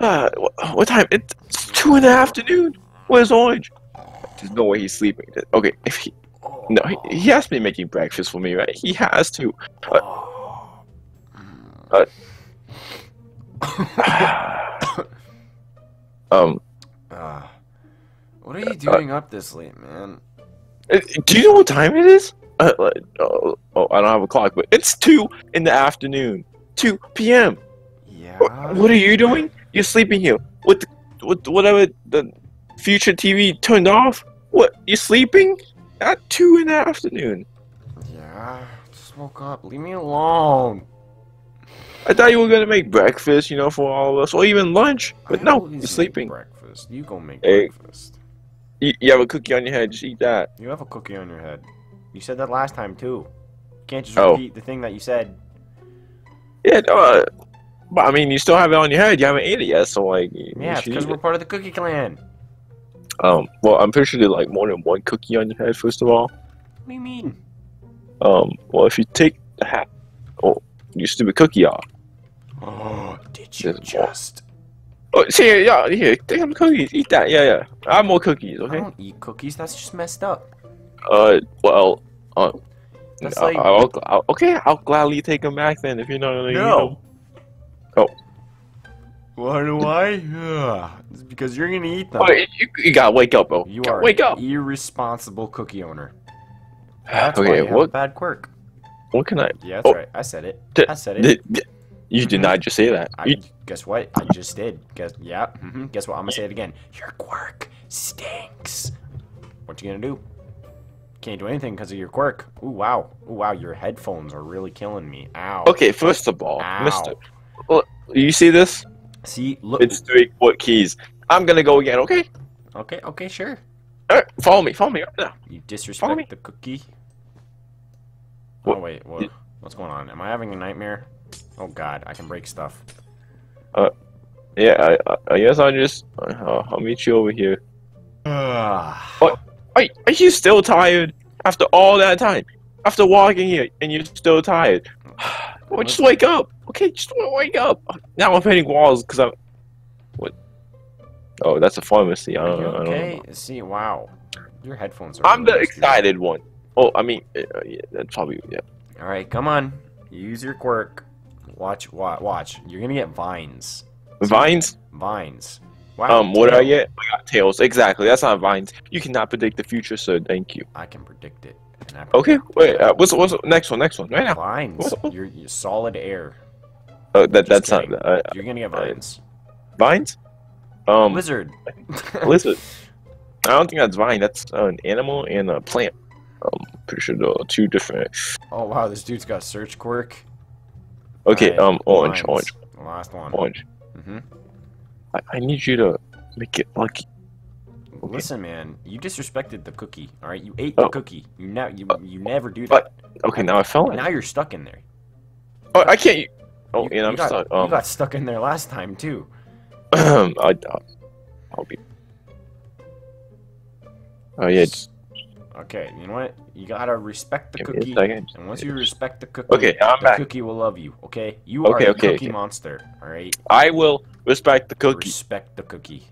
Uh, what time? It's two in the afternoon. Where's Orange? There's no way he's sleeping. Okay, if he no, he, he has to be making breakfast for me, right? He has to. Uh, um, Uh, what are you doing up this late, man? uh, do you know what time it is? Uh, like, oh, oh, I don't have a clock, but it's two in the afternoon. Two p.m. Yeah. What are you doing? You're sleeping here with the, with whatever the future TV turned off. What? You're sleeping at two in the afternoon? Yeah. Just woke up. Leave me alone. I thought you were gonna make breakfast, you know, for all of us, or even lunch. But I no, you're sleeping. Breakfast. You go make Hey. breakfast. You, you have a cookie on your head. Just eat that. You have a cookie on your head. You said that last time too. You can't just Oh. repeat the thing that you said. Yeah. no, Uh, but I mean, you still have it on your head. You haven't ate it yet, so like. Yeah, because we're part of the Cookie Clan. Um. Well, I'm pretty sure there's like more than one cookie on your head. First of all. What do you mean? Um. Well, if you take the hat, oh, you stupid cookie off. Oh, did you There's more. just? Oh, see, here, yeah, here, take some cookies. Eat that. Yeah, yeah. I have more cookies. Okay. I don't eat cookies. That's just messed up. Uh. Well. Uh. That's I- like I'll, I'll, okay, I'll gladly take them back then if you're not gonna. eat them. Oh. Why do I? It's because you're gonna eat them. Oh, you, you gotta wake up, bro. You gotta are wake an up. irresponsible cookie owner. That's why okay, you have a what bad quirk. what can I? Yeah, that's Oh. right. I said it. I said it. You did Mhm. not just say that. I You, guess what? I just did. Guess yeah. hmm Guess what? I'm gonna say it again. Your quirk stinks. What you gonna do? Can't do anything because of your quirk. Ooh wow. Ooh wow. Your headphones are really killing me. Ow. okay, first of all, Ow. Mister, you see this? See, look. It's three what keys. I'm gonna go again. Okay. Okay. Okay. Sure. All right, follow me. Follow me now. You disrespect the cookie. What- Oh wait. What? What's going on? Am I having a nightmare? Oh God, I can break stuff. Uh, Yeah, I, I, I guess I'll just uh, I'll meet you over here. Ah. Are, are you still tired after all that time? After walking here and you're still tired? Well, just wake up. Okay, just wake up. Now I'm painting walls because I'm. What? Oh, that's a pharmacy. I don't, you know. I don't okay? know. See, wow. Your headphones are. I'm the really messed up. excited one. Oh, I mean, uh, yeah, that's probably yeah. All right, come on. Use your quirk. Watch, watch, watch. You're gonna get vines. Vines. Vines. Wow. Um, what. I get? I got tails. Exactly. That's not vines. You cannot predict the future, so Thank you. I can predict it. Okay. Wait. Uh, what's what's next one? Next one. Right now. Vines. You're, you're solid air. Oh, that Just that's kidding. not uh, You're gonna get vines. vines. Um, Lizard. lizard. I don't think that's vine. That's uh, an animal and a plant. Um, pretty sure they're two different. oh wow, this dude's got search quirk. Okay. Um, orange, vines. orange, The last one. orange. Mm hmm I, I need you to make it lucky. Listen, man, you disrespected the cookie. All right, you ate the Oh. cookie. You now you you never do but- that. Okay, now I fell in. Now you're stuck in there. Oh, I can't. Oh, you, yeah, I'm you got, stuck. you Um, got stuck in there last time too. I, uh, I'll be. Oh yeah. Okay, you know what? You gotta respect the cookie. And once you respect the cookie, Okay, I'm the back. cookie will love you. Okay, you Okay, are a okay, cookie okay. monster. All right, I will respect the cookie. respect the cookie.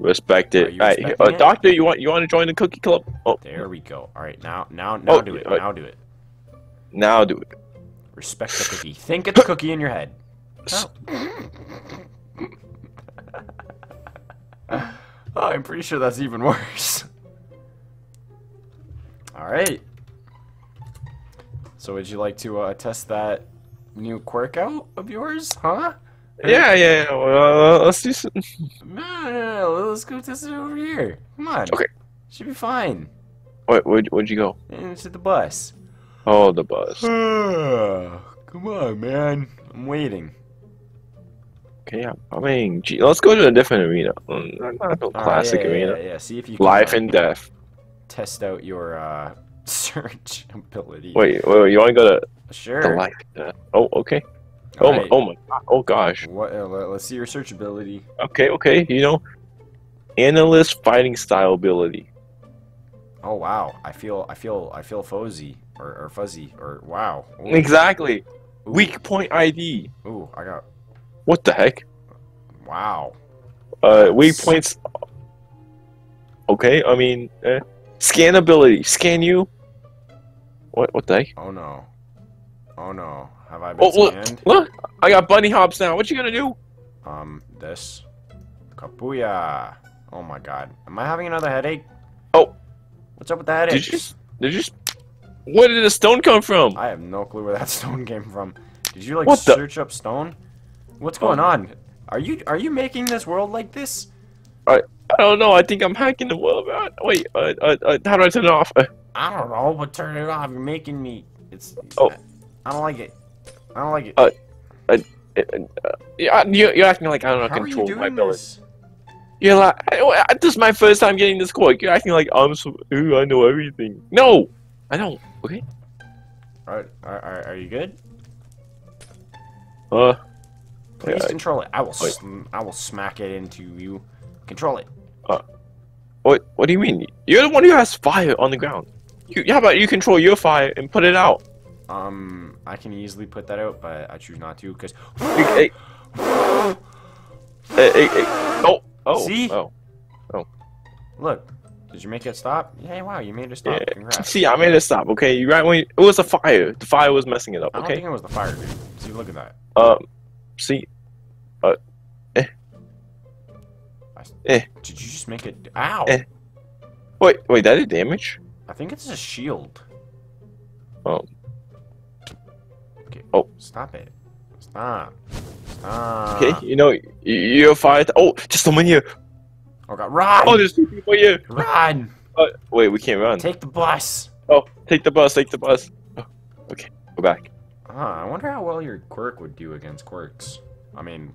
Respect it. you Alright, uh, doctor, you want you want to join the cookie club? Oh, There we go. All right, now now now Oh, do it. uh, Now do it. now do it. Respect the cookie. Think it's a cookie in your head. S- oh, I'm pretty sure that's even worse. All right. So would you like to uh, test that new quirk out of yours, huh? Yeah, yeah. yeah. Well, uh, let's do some. No, no, no. Let's go test it over here. Come on. Okay. Should be fine. Wait, where'd, where'd you go? Into the bus. Oh, the bus. Come on, man. I'm waiting. Okay, yeah. I mean, gee, let's go to a different arena. Mm, Not not no All right, classic yeah, yeah, arena. Yeah, yeah. See if you can Life uh, and death. test out your uh, search ability. Wait, wait, you want to go to Sure. the life? Oh, okay. Oh my, oh my, oh gosh. What? Uh, let- let's see your search ability. Okay, okay. You know, analyst fighting style ability. Oh wow, I feel, I feel, I feel fuzzy or, or fuzzy or wow. Ooh, Exactly. ooh, Weak point ID. Ooh, I got What the heck? wow. Uh, weak points. Okay, I mean, eh. scan ability. Scan you. What? What the heck? Oh no. Oh no. Have I been Oh, look, look! I got bunny hops now. What you gonna do? Um, this. Kapuya. Oh my god. Am I having another headache? Oh. What's up with the headache? Did you just? Did you just? Where did the stone come from? I have no clue where that stone came from. Did you like What the- search up stone? What's going on? Are you are you making this world like this? I I don't know. I think I'm hacking the world. man. Wait. Uh, uh, uh, how do I turn it off? I don't know, but turn it off. You're making me. It's. Oh. I don't like it. I don't like it. Uh, uh, uh, you, you're acting like I don't know. How are you control my ability. You're like, I- I- this is my first time getting this quirk. You're acting like I'm so. Ooh, I know everything. No, I don't. Okay. Are, are, are, are you good? Uh. Please Yeah, control it. I will. I will smack it into you. Control it. Uh. What? What do you mean? You're the one who has fire on the ground. You, how about you control your fire and put it out? Um, I can easily put that out, but I choose not to because. Hey, hey, hey, hey. Oh. Oh. See? Oh. oh. Look, did you make it stop? Yeah, wow, you made it stop. Yeah. Congrats. See, I made it stop. Okay. You right when you, it was a fire. The fire was messing it up. I Okay. think it was the fire, dude. See, look at that. Um. See. uh, eh, eh. Did you just make it? Ow! Eh. Wait. Wait. That did damage. I think it's a shield. Oh. Okay. Oh. Stop it. Stop. Stop. Okay. You know. You're fire. Oh, just someone here. Oh god, run! Oh, there's two people here. run! Uh, wait. We can't run. Take the bus. Oh, take the bus. Take the bus. Oh, okay. Go back. Ah, I wonder how well your quirk would do against quirks. I mean,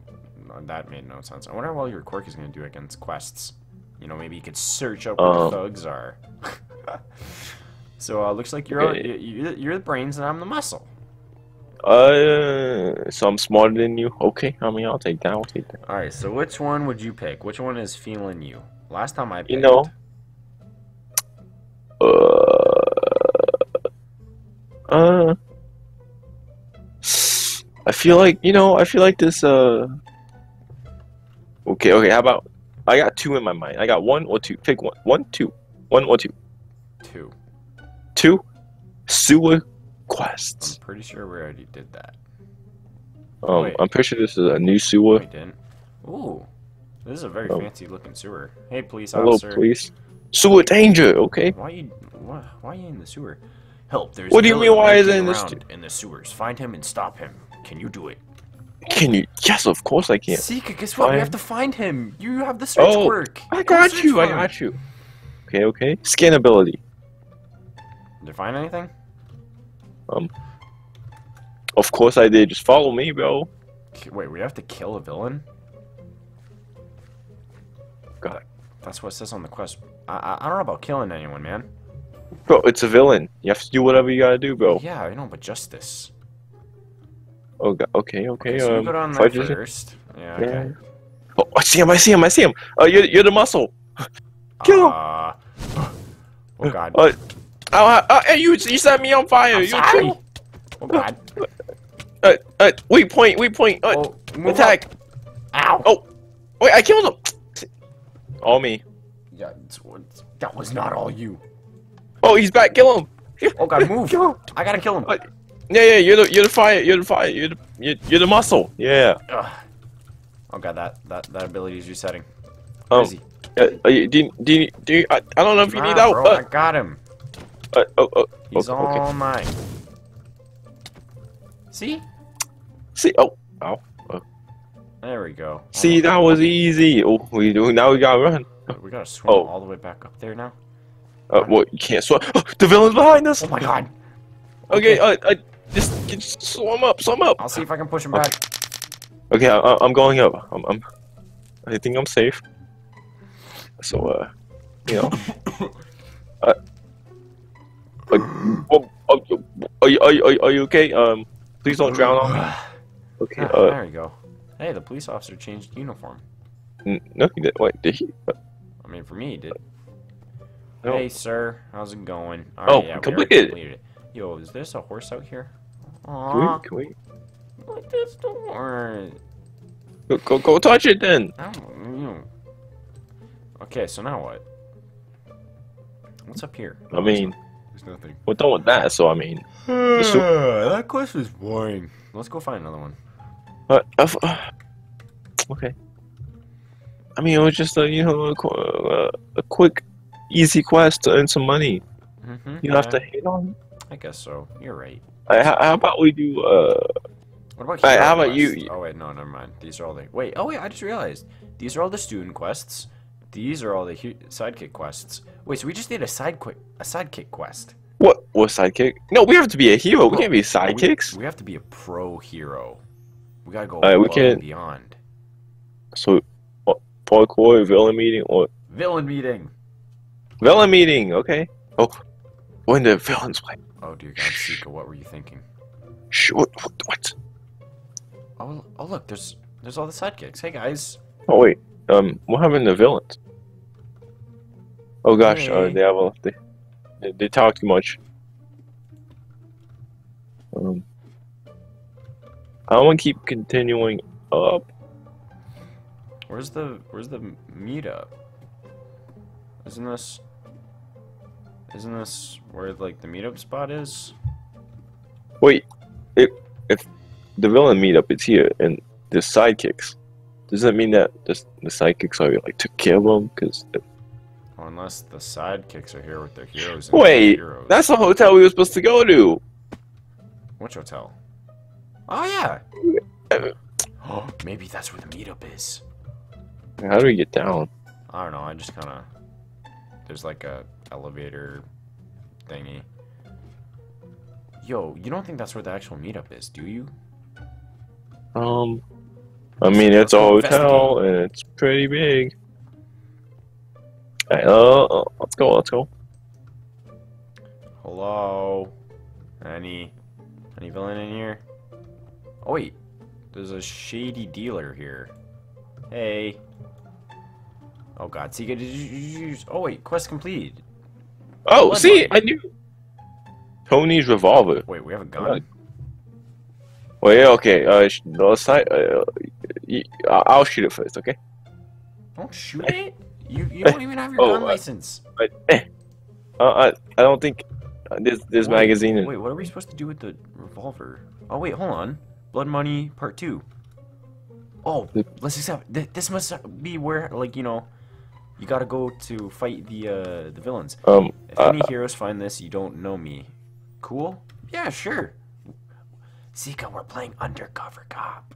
that made no sense. I wonder how well your quirk is going to do against quests. You know, maybe you could search up where Um. thugs are. so, uh, looks like you're Okay. you- you're the brains and I'm the muscle. Uh, so I'm smarter than you. Okay, I mean, I'll take that. I'll take that. All right, so which one would you pick? Which one is feeling you? Last time I picked, You know- Uh, uh, I feel like you know. I feel like this. Uh, okay, okay. How about I got two in my mind. I got one or two. Pick one. One, two. One or two. two. Two. Sewer I'm pretty sure we already did that. Um, wait. I'm pretty sure this is a new sewer. We didn't. Ooh, this is a very Oh. fancy looking sewer. Hey, police Hello, officer. police. Sewer danger. Okay. Why you why, why are you in the sewer? Help! There's What do you mean, why is it in the around in the sewers? Find him and stop him. Can you do it? Can you? Yes, of course I can. Seeka, guess what? We have to find him. You have the search Oh, quirk. I got search you. I got you. Okay, okay. Scan ability. Did you find anything? Of course I did. Just follow me, bro. Wait, we have to kill a villain? God. That's what it says on the quest. I, I, don't know about killing anyone, man. Bro, it's a villain. You have to do whatever you gotta do, bro. Yeah, I know, but justice. Oh, God. Okay, okay. so um, go down there just- first. Yeah, Yeah. okay. Oh, I see him. I see him. I see him. Uh, you're, you're the muscle. Kill him. Uh, oh god. Uh, oh, uh, uh, hey, you, you set me on fire. I'm you sorry. kill. Oh god. Uh, uh, weak point. Weak point. Uh, Oh, attack. up. Ow. Oh. Wait, I killed him. All me. Yeah, it's, it's- that was not all you. Oh, he's back. Kill him. Oh god, move. Kill him. I gotta kill him. What? Yeah, yeah. You're the, you're the fire. You're the fire. You're the, you're, you're the muscle. Yeah. Ugh. Oh god, that that that ability is resetting. Where is he? uh, uh, do, you- do, you- do, you- I, I don't know if you need Nah, help. bro, I Uh, got him. Uh, oh, oh, He's okay, okay. all mine. See? See, oh, Oh! There we go. see, that was easy. Oh, we do now. We gotta run. Oh, we gotta swim Oh. all the way back up there now. Uh, what? You can't swim. Oh, the villain's behind us. Oh my god. Okay, uh, uh, just, just swim up, swim up. I'll see if I can push him back. Okay, I, I- I'm going up. I'm, I'm, I think I'm safe. So, uh, you know, oh, oh, are you, are you, are you- are you okay? Um, please don't drown on me. Okay, Ah, uh, there you go. Hey, the police officer changed uniform. no, he did. Wait, did he? I mean, for me, he did. No. Hey, sir. How's it going? All Oh, yeah, we already completed. completed it. Yo, is this a horse out here? Can Aw, we, can we like this door. go, go, go touch it then? I don't know. Okay, so now what? What's up here? I mean, There's nothing. we're done with that. So I mean, that quest was boring. Let's go find another one. uh, uh, okay. I mean, it was just a you know a, uh, a quick, easy quest to earn some money. Mm-hmm. You have to hate on. I guess so. You're right. Uh, how, how about we do? Uh, What about hero how about you- Oh wait, no, never mind. These are all the wait. Oh wait, I just realized these are all the student quests. These are all the hu- sidekick quests. Wait, so we just need a side quick a sidekick quest. what? What sidekick? No, we have to be a hero. We can't be sidekicks. We, have to be a pro hero. We gotta go Alright, we can't- beyond. So, what, parkour, villain meeting, or Villain meeting. villain meeting? Okay. Oh, when the villains play. Oh dear God, Seeka, what were you thinking? Shh, what, what? What? Oh, oh look, there's there's all the sidekicks. Hey guys. Oh wait. Um, what happened to villains? Oh gosh, Hey. they have a they, they, they talk too much. Um, I want to keep continuing up. Where's the where's the meetup? Isn't this isn't this where like the meetup spot is? Wait, if if the villain meetup is here and the sidekicks, does that mean that the, the sidekicks already like took care of them? Because unless the sidekicks are here with their heroes. and Wait, heroes. that's the hotel we were supposed to go to. which hotel? Oh yeah. Oh, maybe that's where the meetup is. How do we get down? I don't know. I just kind of there's like a elevator thingy. Yo, you don't think that's where the actual meetup is, do you? Um, I mean, it's a hotel and it's pretty big. Alright, uh, uh, let's go, let's go. Hello? Any any villain in here? Oh wait, there's a shady dealer here. Hey. Oh god, Seeka, did you use? Oh wait, quest completed. Oh, Blood see. I knew. Tony's revolver. Wait, we have a gun. Well, yeah, okay. Uh, side. Uh, I'll shoot it first, okay? Don't shoot it. You you don't even have your Oh, gun uh, license. But uh, I I don't think uh, this this Wait, magazine. Wait, what are we supposed to do with the revolver? Oh wait, hold on. Blood Money Part Two. Oh, let's accept. Th- this must be where, like, you know, you gotta go to fight the uh the villains. Um, If uh, any heroes find this, you don't know me. Cool? Yeah, sure. Zika, we're playing undercover cop.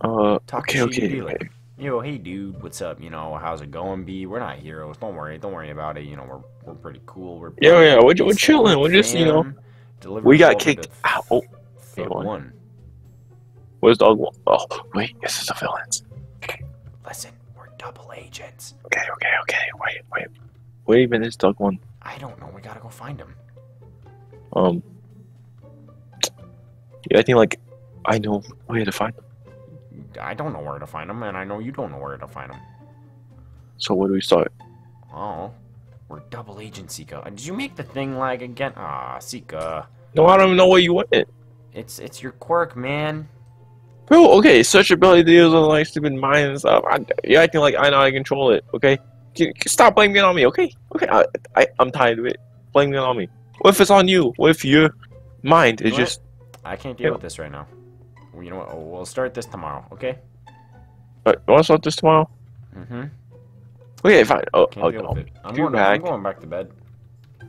uh, Talk okay, okay. Yo, hey dude, what's up? You know, how's it going, B? We're not heroes. Don't worry, don't worry about it. You know, we're we're pretty cool. We're Yeah, yeah, we're- we're chilling, we're just, you know, We got kicked out. Oh, Thug one. Where's dog one? Oh, wait, this is the villains. Okay. Listen, we're double agents. Okay, okay, okay. Wait, wait. Wait a minute, dog one. I don't know. We gotta go find him. Um, yeah, I think like I know where to find them. I don't know where to find them, and I know you don't know where to find them. So where do we start? Oh, we're double agent Seeka. Did you make the thing lag again? Ah, Seeka. No, I don't even know where you went. It's it's your quirk, man. Bro, okay, such ability deals on like stupid mind and stuff. I, you're acting like I know I control it, okay? Stop blaming it on me, okay? Okay, I, I, I'm tired of it. Blaming it on me. What if it's on you? What if your mind is You know what? just. I can't deal Yeah. with this right now. Well, you know what? Oh, we'll start this tomorrow, okay? Uh, you want to start this tomorrow? Mm-hmm. Okay, fine. Oh, Can't I'll with it. I'm going, I'm going back to bed.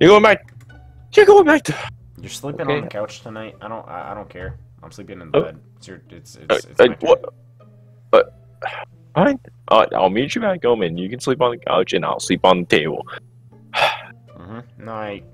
You're going back. You're going back to. You're sleeping Okay. on the couch tonight. I don't. I, I don't care. I'm sleeping in Oh. bed. It's your. It's. Uh, It's. it's uh, what? But. Fine. Uh, I'll meet you back home and you can sleep on the couch and I'll sleep on the table. Mm-hmm. Night.